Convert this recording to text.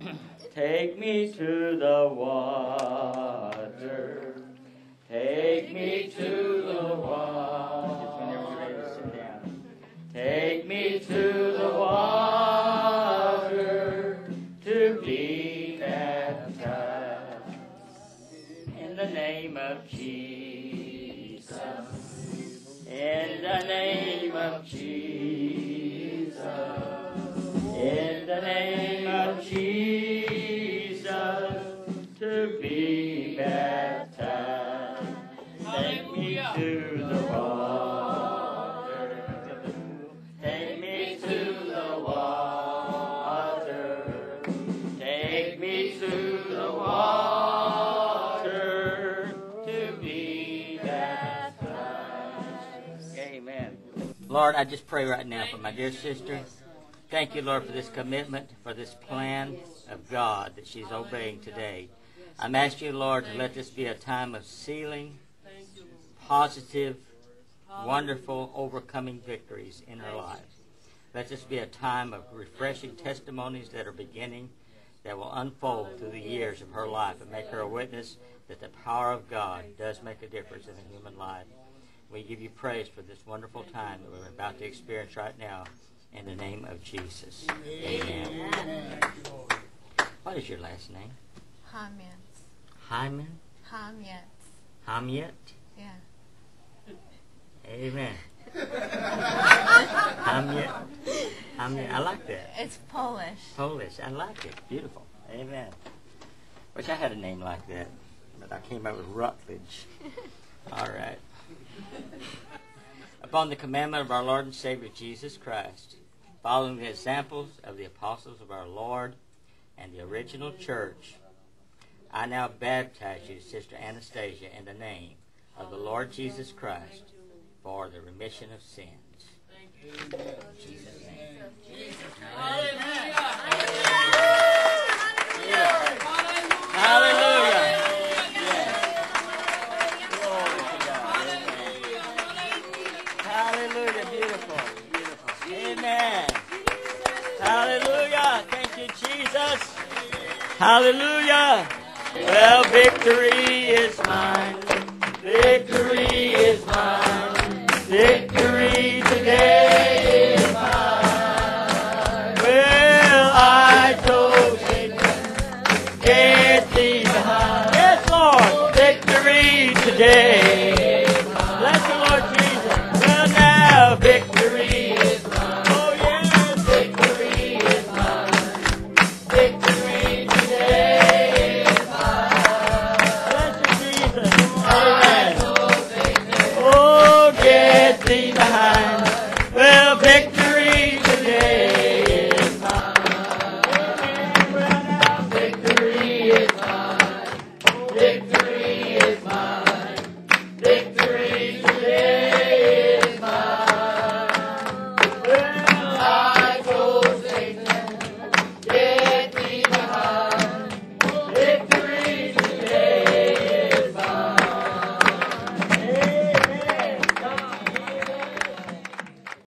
Take me to the water. Take me to the water. Take me to the water to be baptized. In the name of Jesus. In the name of Jesus. In the name Lord, I just pray right now for my dear sister. Thank you, Lord, for this commitment, for this plan of God that she's obeying today. I'm asking you, Lord, to let this be a time of sealing, positive, wonderful, overcoming victories in her life. Let this be a time of refreshing testimonies that are beginning, that will unfold through the years of her life and make her a witness that the power of God does make a difference in a human life. We give you praise for this wonderful time that we're about to experience right now. In the name of Jesus. Amen. What is your last name? Comments. Hyman? Comments. Hamiet? Yeah. Amen. Hamiet? Hamiet. I like that. It's Polish. Polish. I like it. Beautiful. Amen. Wish I had a name like that, but I came up with Rutledge. All right. Upon the commandment of our Lord and Savior Jesus Christ, following the examples of the apostles of our Lord and the original church, I now baptize you, Sister Anastasia, in the name of the Lord Jesus Christ for the remission of sins. Beautiful. Amen. Hallelujah. Thank you, Jesus. Hallelujah. Well, victory is mine. Victory is mine. Victory Get behind.